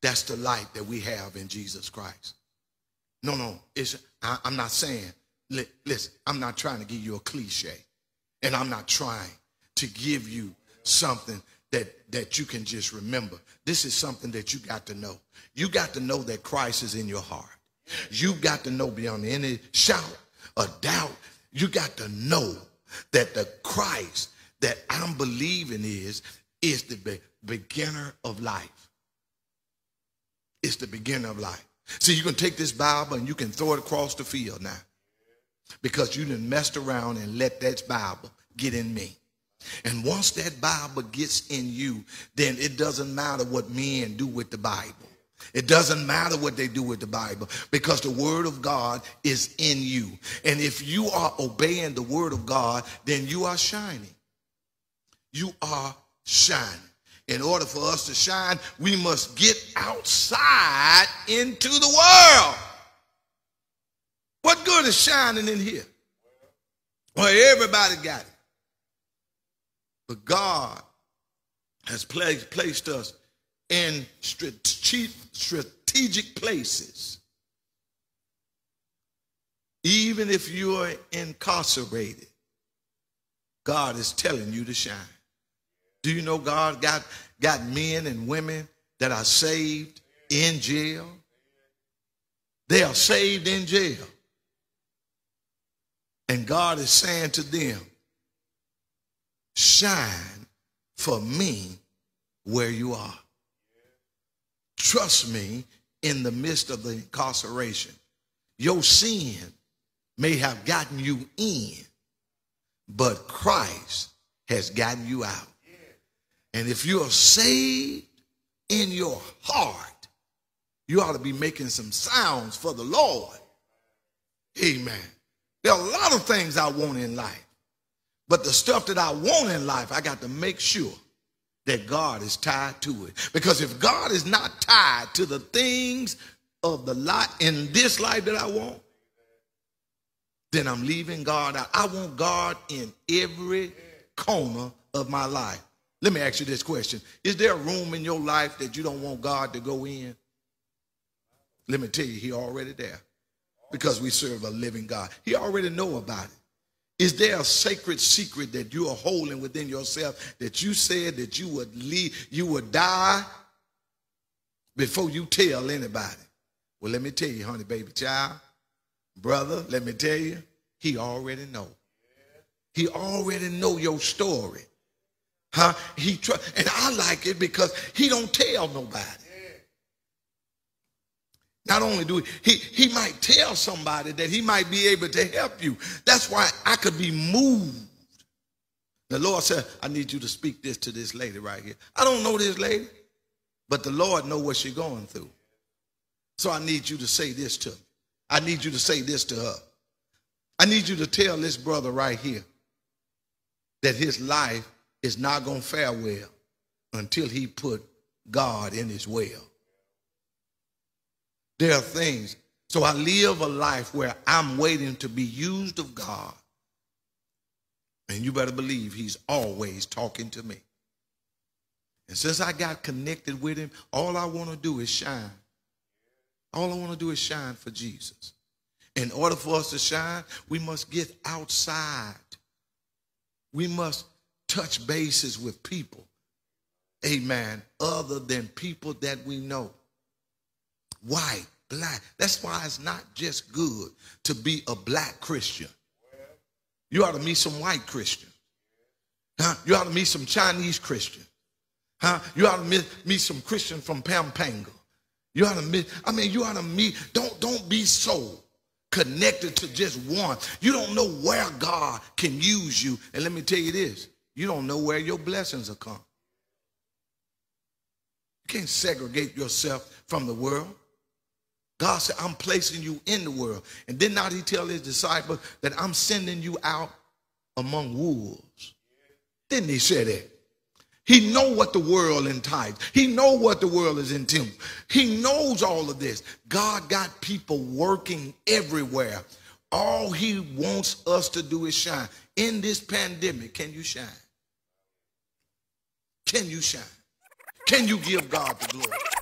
That's the light that we have in Jesus Christ. No, no, it's, I, am not saying, li, listen, I'm not trying to give you a cliche. And I'm not trying to give you something that, that you can just remember. This is something that you got to know. You got to know that Christ is in your heart. You got to know beyond any shout or doubt. You got to know that the Christ that I'm believing is, is the be beginner of life. It's the beginning of life. See, you can take this Bible and you can throw it across the field now because you didn't messed around and let that Bible get in me. And once that Bible gets in you, then it doesn't matter what men do with the Bible. It doesn't matter what they do with the Bible because the Word of God is in you. And if you are obeying the Word of God, then you are shining. You are shining. In order for us to shine, we must get outside into the world. What good is shining in here? Well, everybody got it. But God has placed us in strategic places. Even if you are incarcerated, God is telling you to shine. Do you know God got, got men and women that are saved in jail? They are saved in jail. And God is saying to them, shine for me where you are. Trust me in the midst of the incarceration. Your sin may have gotten you in, but Christ has gotten you out. And if you are saved in your heart, you ought to be making some sounds for the Lord. Amen. There are a lot of things I want in life. But the stuff that I want in life, I got to make sure that God is tied to it. Because if God is not tied to the things of the life in this life that I want, then I'm leaving God out. I want God in every corner of my life. Let me ask you this question. Is there a room in your life that you don't want God to go in? Let me tell you, he already there. Because we serve a living God. He already know about it. Is there a sacred secret that you are holding within yourself that you said that you would leave, you would die before you tell anybody? Well, let me tell you, honey, baby child, brother, let me tell you, he already know. He already know your story. Huh? He try, and I like it because he don't tell nobody. Not only do he, he, he might tell somebody that he might be able to help you. That's why I could be moved. The Lord said, I need you to speak this to this lady right here. I don't know this lady, but the Lord know what she's going through. So I need you to say this to me. I need you to say this to her. I need you to tell this brother right here that his life is not going to fare well until he put God in his well. There are things. So I live a life where I'm waiting to be used of God. And you better believe he's always talking to me. And since I got connected with him, all I want to do is shine. All I want to do is shine for Jesus. In order for us to shine, we must get outside. We must touch bases with people. Amen. Other than people that we know white, black. That's why it's not just good to be a black Christian. You ought to meet some white Christians. Huh? You ought to meet some Chinese Christians. Huh? You ought to meet, meet some Christian from Pampanga. You ought to meet, I mean, you ought to meet, don't, don't be so connected to just one. You don't know where God can use you. And let me tell you this, you don't know where your blessings will come. You can't segregate yourself from the world. God said, I'm placing you in the world. And did not he tell his disciples that I'm sending you out among wolves? Didn't he say that? He know what the world entices. He know what the world is into. He knows all of this. God got people working everywhere. All he wants us to do is shine. In this pandemic, can you shine? Can you shine? Can you give God the glory?